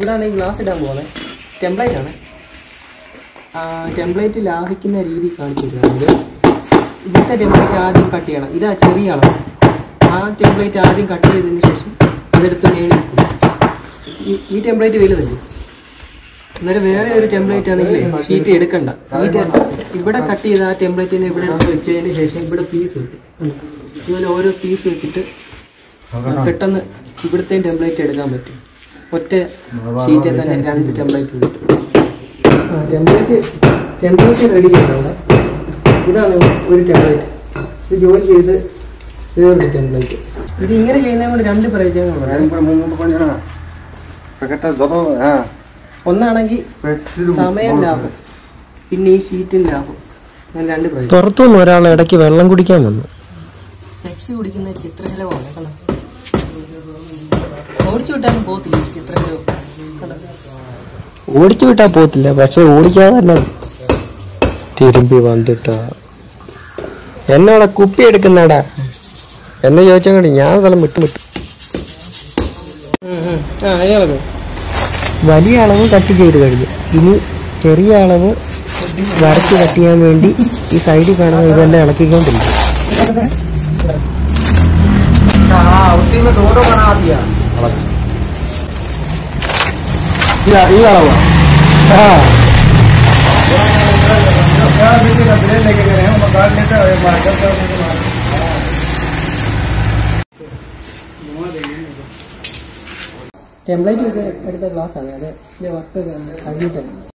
ഇവിടാണ് ഈ ഗ്ലാസ് ഇടാൻ പോകുന്നത് ടെംപ്ലേറ്റ് ആണ്. ടെംപ്ലേറ്റ് ലാഭിക്കുന്ന രീതി കാണിച്ചു തരുന്നത് ഇവിടുത്തെ ടെംപ്ലേറ്റ് ആദ്യം കട്ട് ചെയ്യണം. ഇതാ ചെറിയ അളവ്. ആ ടെംപ്ലേറ്റ് ആദ്യം കട്ട് ചെയ്തതിന് ശേഷം അതെടുത്ത് മേളിൽ ഈ ടെംപ്ലേറ്റ് വലുതല്ലേ? അന്നേരം വേറെ ഒരു ടെംപ്ലേറ്റ് ആണെങ്കിൽ ഷീറ്റ് എടുക്കണ്ട. ഇവിടെ കട്ട് ചെയ്ത ആ ടെംപ്ലേറ്റിനെ ഇവിടെ വെച്ചതിന് ശേഷം ഇവിടെ പീസ് വെക്കും. ഉം. ഇതുപോലെ ഓരോ പീസ് വെച്ചിട്ട് പെട്ടെന്ന് ഇവിടുത്തെ ടെംപ്ലേറ്റ് എടുക്കാൻ പറ്റും. ഒറ്റ ഷീറ്റിൽ തന്നെ രണ്ട് ടെംപ്ലേറ്റ് കിട്ടും ടെംപ്ലേറ്റ് ടെംപ്ലേറ്റ് റെഡി ചെയ്തവിടെ ഇതാണ് ഒരു ടെംപ്ലേറ്റ് ഇത് ജോയിൻ ചെയ്ത് വേറൊരു ടെംപ്ലേറ്റ് ഇത് ഇങ്ങനെ ചെയ്യുന്നത് കൊണ്ട് രണ്ട് പ്രയോജനങ്ങളുണ്ട്. ഒന്നാണെങ്കിൽ സമയം ലാഭം. പിന്നെ ഈ ഷീറ്റിന് ലാഭം. രണ്ട് പ്രയോജനം. പുറത്തുനിന്ന് ഒരാൾ ഇടയ്ക്ക് വെള്ളം കുടിക്കാൻ വന്നു. പെപ്സി കുടിക്കുന്ന ചിത്രശലമാണ് കണ്ടോ ഓടിച്ചു വിട്ടാലും പോകത്തില്ല കണ്ടോ ഓടിച്ചു വിട്ടാ പോത്തില്ല പക്ഷെ ഓടിക്കാതെ തന്നെ തിരുമ്പി വന്നിട്ടാ എന്നോടെ കുപ്പി എടുക്കുന്നടാ എന്നെ ചോദിച്ചാൽ ഞാൻ സ്ഥലം വിട്ടു വിട്ടു വലിയ അളവ് കട്ട് ചെയ്ത് കഴിഞ്ഞു ഇനി ചെറിയ അളവ് വരച്ച് കട്ട് ചെയ്യാൻ വേണ്ടി ഈ സൈഡിൽ കാണുന്ന ഇതെല്ലാം ഇളക്കിക്കൊണ്ടിരിക്കും खड़ा ये ये आ रहा हाँ लेके गए हैं मकान लेते हैं मार्केट का टाइम लाइट करता ग्लास आ गया है ये वक्त आगे टाइम